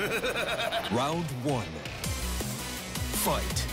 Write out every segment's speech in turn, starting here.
Round one. Fight.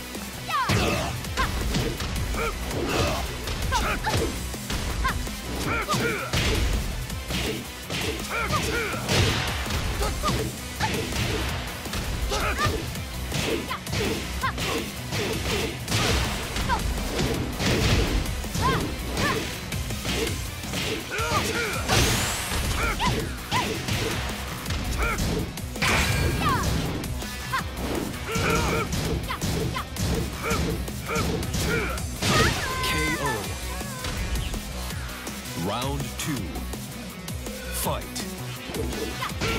Round two. Fight. Great.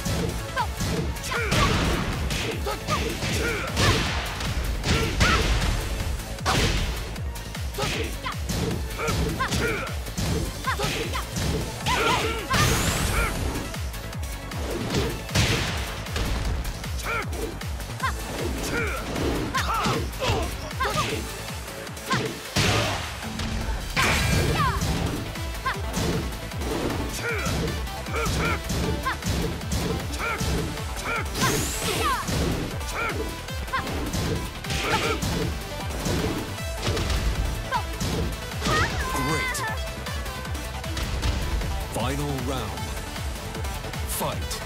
Two! Great. Final round. Fight.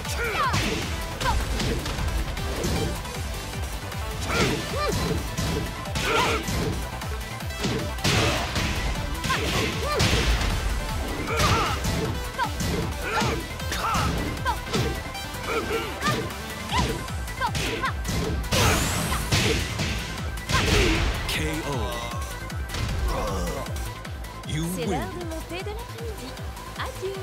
C'est win. l'heure de monter de l'après-midi. Adieu